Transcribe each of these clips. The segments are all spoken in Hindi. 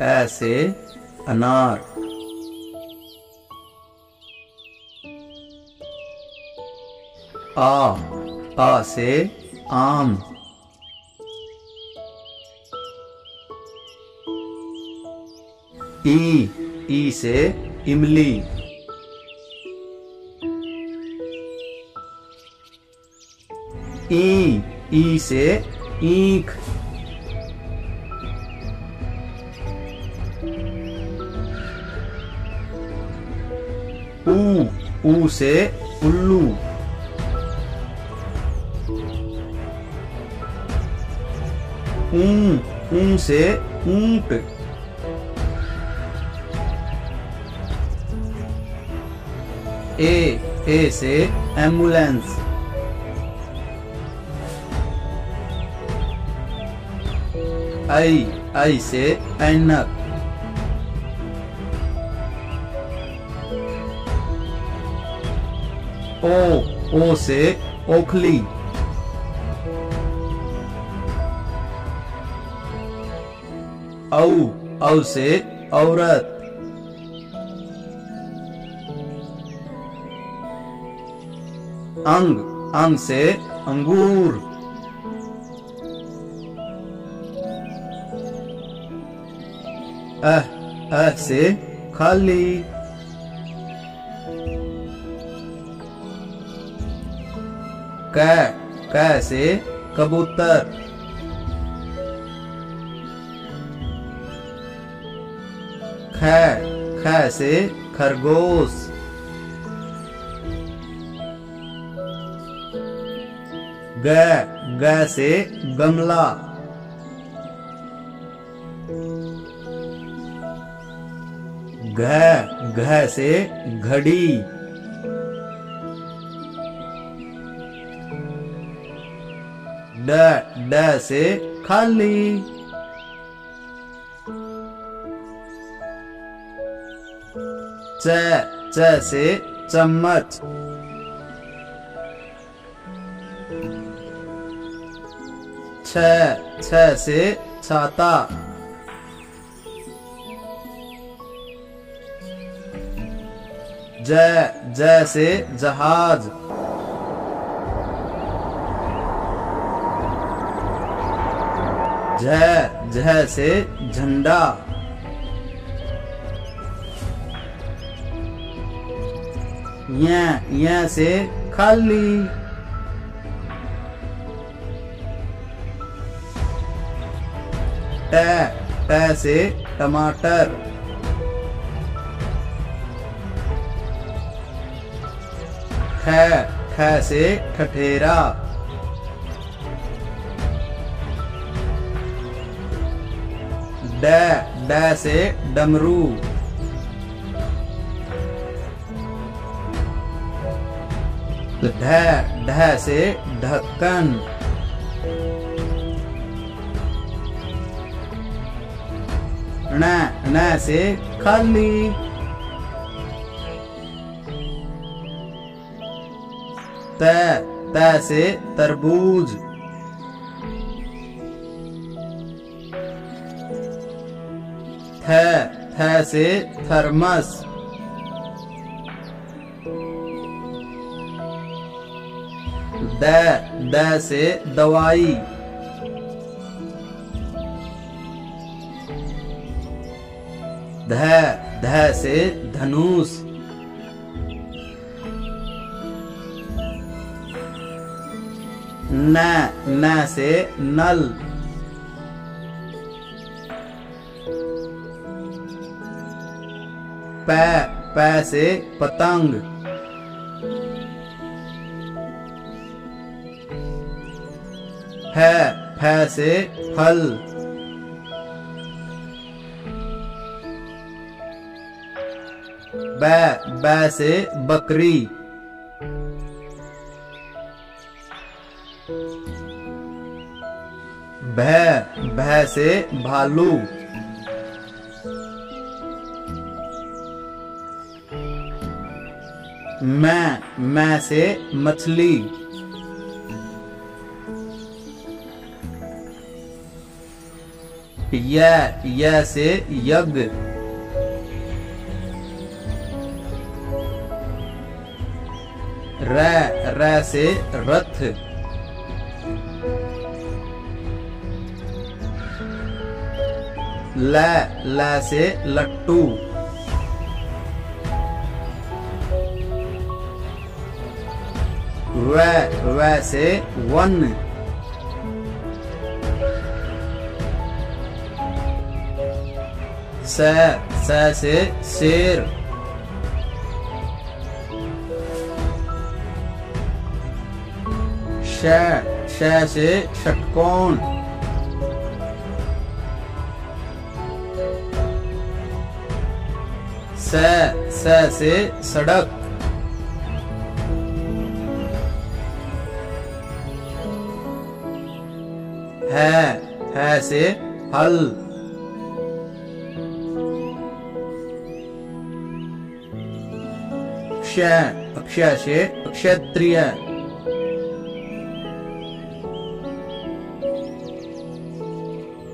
ऐसे अनार। आ आ से आम। ई ई से इमली। ई ई से ईख। ऊ ऊ से उल्लू। ऊ ऊ से ऊँट। ए ए से एंबुलेंस। आई आई से ऐनक ओ ओ से ओखली औ औ से औरत अंग अंग से अंगूर अह अह से खाली। कै कै से कबूतर। खै खै खरगोश। ग ग से गमला। घ घ से घड़ी। ड ड से खाली। च च से चम्मच। छ छ से छाता। ज ज से जहाज़। झ झ से झंडा। य से खाली। ट ट से टमाटर। ठ ठ से ठठेरा। ड ड से डमरू। ढ ढ से ढक्कन। ण ण से खाली। त त से तरबूज। थ थ से थर्मस। द द से दवाई। ध ध से धनुष। न न से नल। प प से पतंग। फ फ से फल। ब ब से बकरी। भ भ से भालू। मैं मैं से मछली। यह यह से यज्ञ। र र से रथ। ल ल से लट्टू। व व से वन। स स से शेर। श श से षटकोण। स स से सड़क। है है से हल। क्ष अक्षय से क्षत्रिय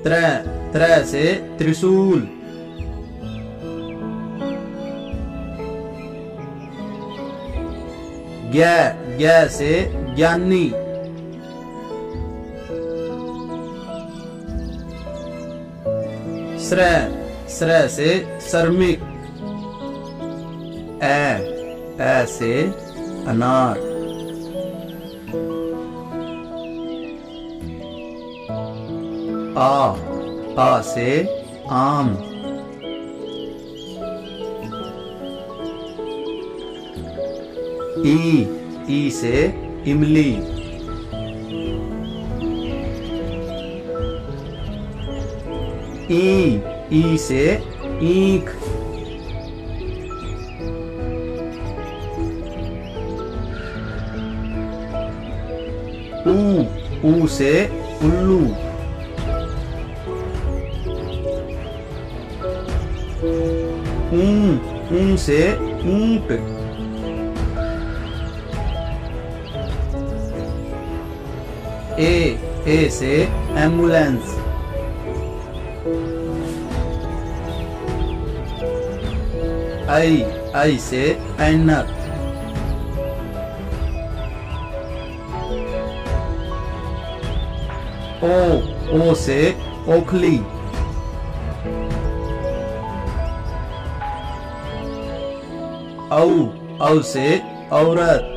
त्र त्र से त्रिशूल। ज्ञ ज्ञ से ज्ञानी। स्र स्र से श्रमिक। ए ए से अनार। आ आ से आम। ई ई से इमली। ई ई से ईख। ऊ ऊ से उल्लू। ऊ ऊ से ऊँट। ए ए से एम्बुलेंस आई आई से ऐनक ओ ओ से ओखली औ औ से औरत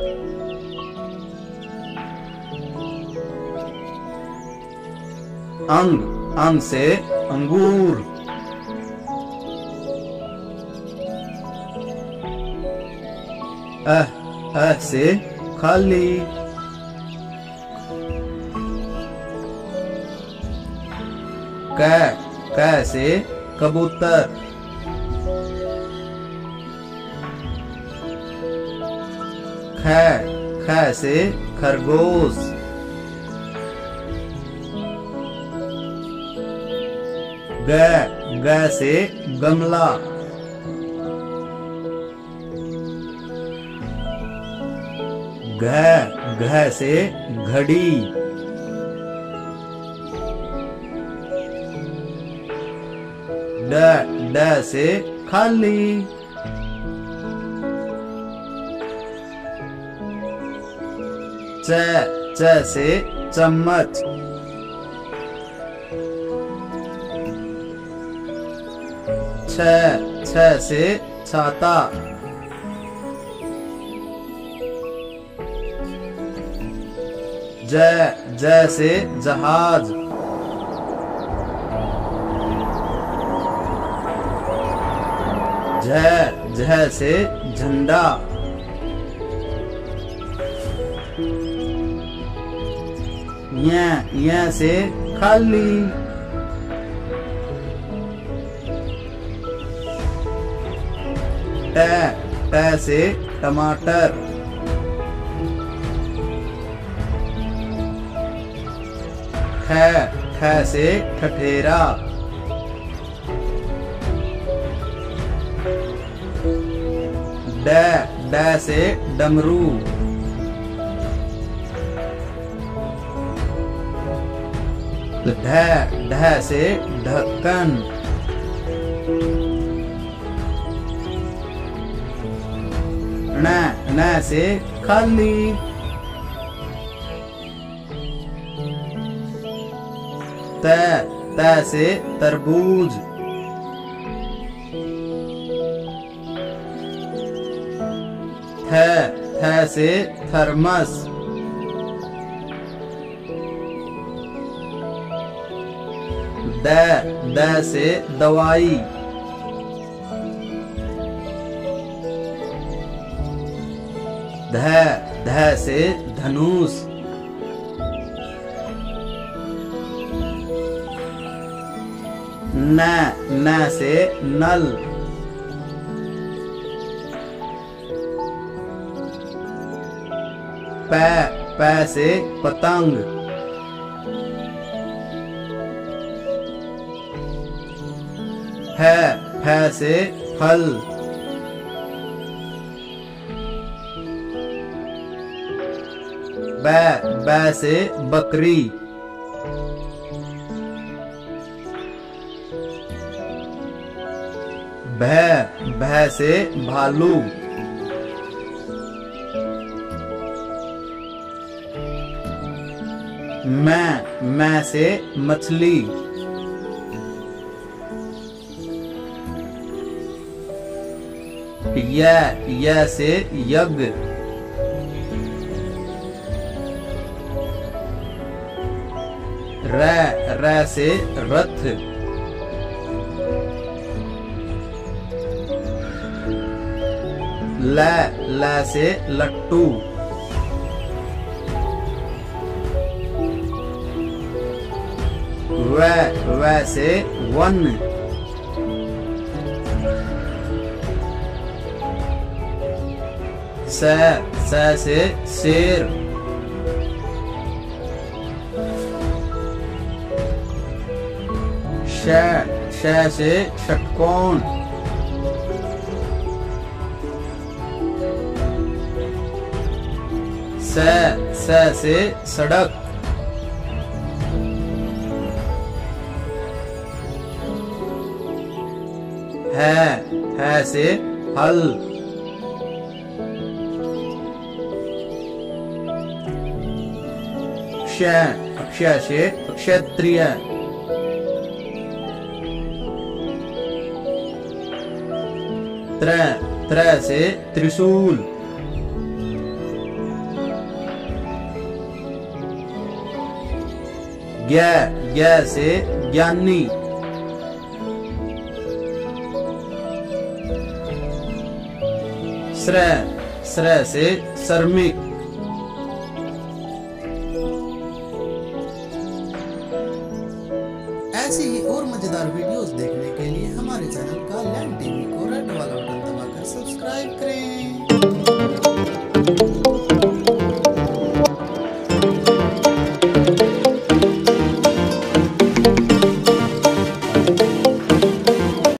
अंग अंग से अंगूर अह अह से खाली क क से कबूतर ख ख से खरगोश ग ग से गमला। घ घ से घड़ी। ड ड से खाली। च च से चम्मच। छ छ से छाता। ज ज से जहाज़। झ झ से झंडा। य य से खाली। ट ट से टमाटर। ठ ठ से ठठेरा। ड ड से डमरू। ढ ढ से ढक्कन। ण न से खाली। त त से तरबूज। थ थ से थर्मस। द द से दवाई। ध ध से धनुष। न न से नल। प प से पतंग। फ फ से फल। ब ब से बकरी। भ भ से भालू। मैं मैं से मछली। य य से यज्ञ। र र से रथ। ल ल से लट्टू। व व से वन। स स से शेर। से षटकोण स सड़क। है है से हल। क्ष अक्षय से क्षत्रिय। त्र त्र से त्रिशूल। ज्ञ ज्ञ से ज्ञानी। स्र स्र से श्रमिक।